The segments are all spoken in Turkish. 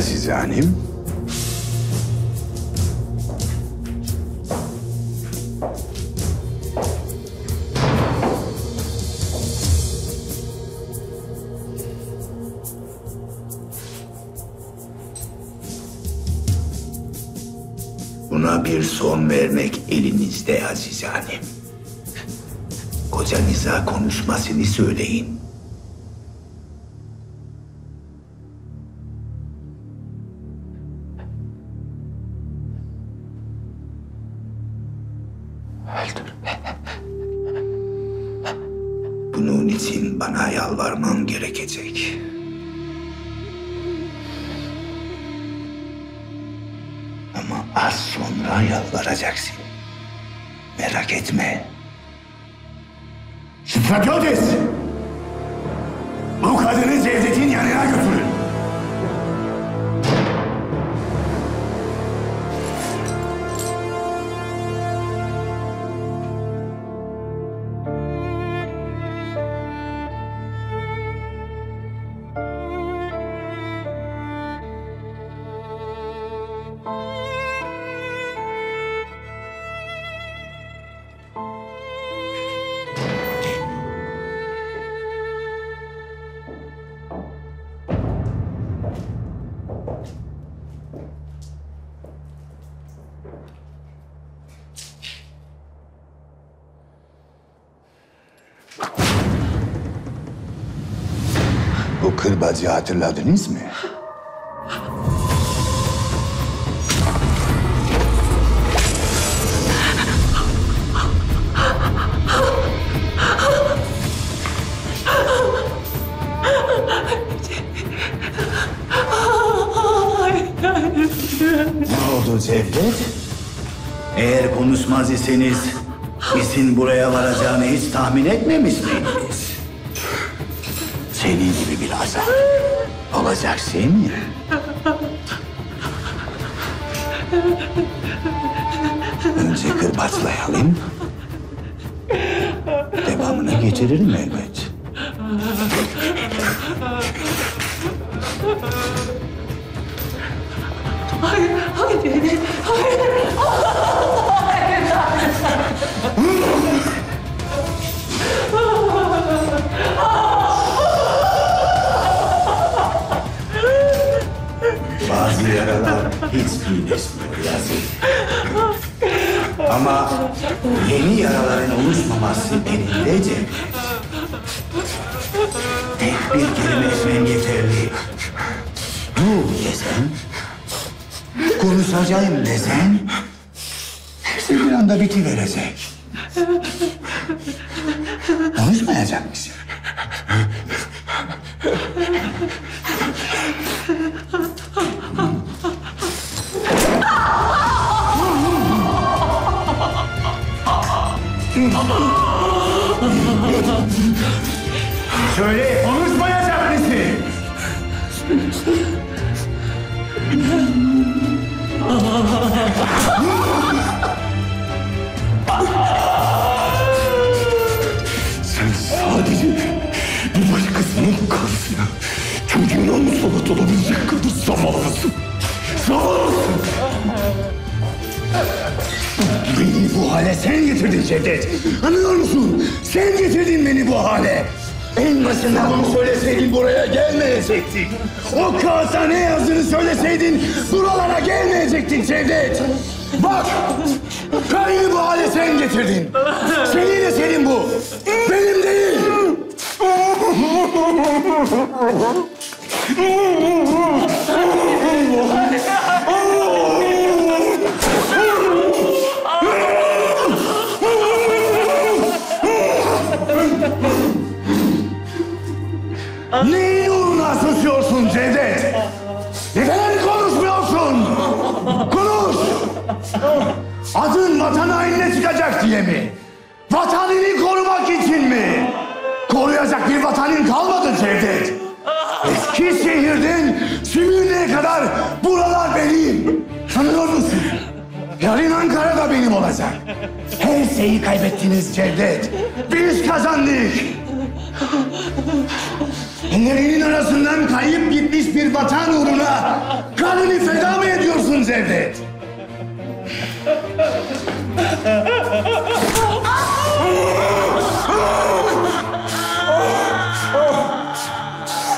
Azize Hanım. Buna bir son vermek elinizde Azize Hanım. Kocanıza konuşmasını söyleyin. Bunun için bana yalvarman gerekecek. Ama az sonra yalvaracaksın. Merak etme. Stratiotes! Bu kadını Cevdet'in yanına götürün. Kırbacı hatırladınız mı? Ne oldu Cevdet? Eğer konuşmaz iseniz isin buraya varacağını hiç tahmin etmemiş miydiniz? Senin gibi bir azap olacaksın ya. Önce kırbaçlayalım. Devamını getiririm elbet. Bazı yeni yaraların oluşmaması Cevdet. Tek bir kelime etmen yeterli. Dur desen, konuşacağım desen, hepsi bir anda bitiverecek. Konuşmayacak mısın? Söyle, konuşmayacak mısın? Sen sadece bir başkasının karısına çocuğuna musallat olabilecek kadar zavallısın. Zavallısın. Bu hale sen getirdin Cevdet. Anlıyor musun? Sen getirdin beni bu hale. En başında bunu söyleseydin buraya gelmeyecektik. O kağıta ne yazdığını söyleseydin buralara gelmeyecektin Cevdet. Bak, beni bu hale sen getirdin. Senin eserin bu. Benim değil. Neyin Adın vatan hainine çıkacak diye mi? Vatanını korumak için mi? Koruyacak bir vatanın kalmadı Cevdet. Eski şehirden Sümüğü'ne kadar buralar benim. Tanıyor musun? Yarın Ankara da benim olacak. Her şeyi kaybettiniz Cevdet. Biz kazandık. Ellerinin arasından kayıp gitmiş bir vatan uğruna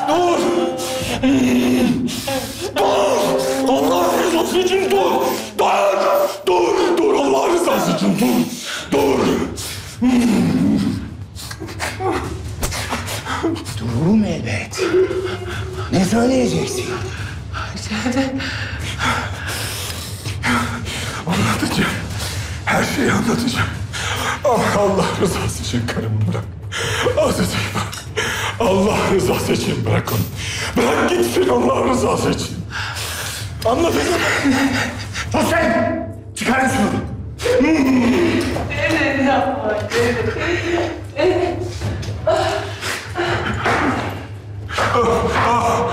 Dur! Dur! Allah rızası için dur! Dur! Dur! Dur! Allah rızası için dur! Dur! Dururum elbet. Ne söyleyeceksin? Cevdet. Anlatacağım. Her şeyi anlatacağım. Ama Allah rızası için karımı bırak. Aziz'i bırak. Allah rızası için bırak onu. Bırak gitsin Allah rızası için. Anlatacağım. Sen! Çıkarın şunu! Madem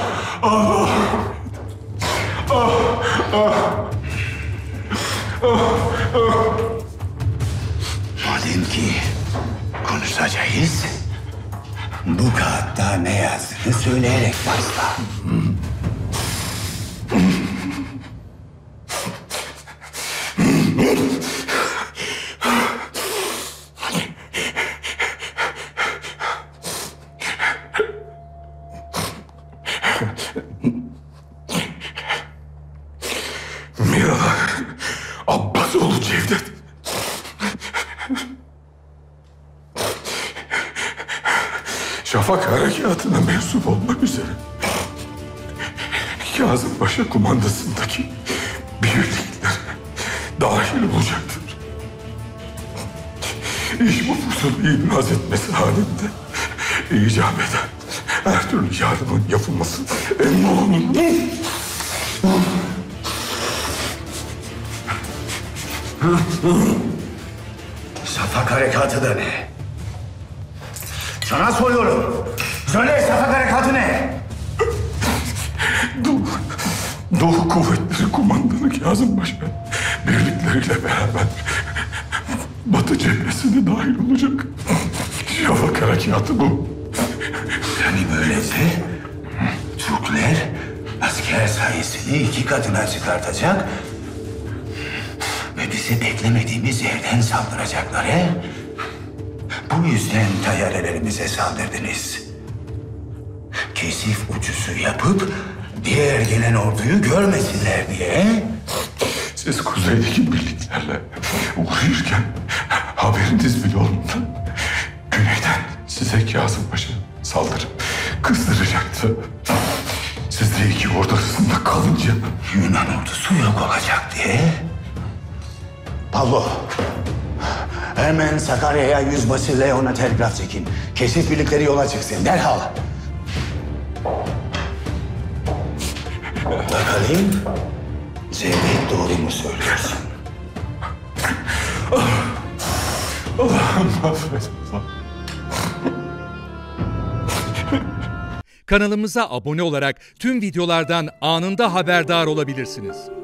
Nereye başla? Şafak Harekatı'na mensup olmak üzere Kazım Paşa kumandasındaki birlikler dahil olacaktır. İş bu fusulu ibraz etmesi halinde icap eden her türlü yardımın yapılması emrolunur. Şafak harekatı da ne? Sana soruyorum. Söyle şafak harekatı ne? Doğu, Doğu Kuvvetleri Kumandanı Kazım Paşa birlikleriyle beraber Batı cephesine dahil olacak. Şafak harekatı bu. Yani böylece Türkler asker sayısını iki katına çıkartacak ve bizi beklemediğimiz yerden saldıracaklar he? Bu yüzden tayyarelerimize saldırdınız. Kesif uçusu yapıp diğer gelen orduyu görmesinler diye. Siz kuzeydeki birliklerle uğraşırken haberiniz bile olmadan güneyden size Kazım Paşa saldırıp kızdıracaktı. Siz de iki ordu arasında kalınca Yunan ordusu yok olacak diye. Pablo, hemen Sakarya'ya yüzbaşı Leon'a telgraf çekin. Kesif birlikleri yola çıksın derhal. Bakalım, Cevdet doğru mu söylüyorsun? Allah'ım affet. Kanalımıza abone olarak tüm videolardan anında haberdar olabilirsiniz.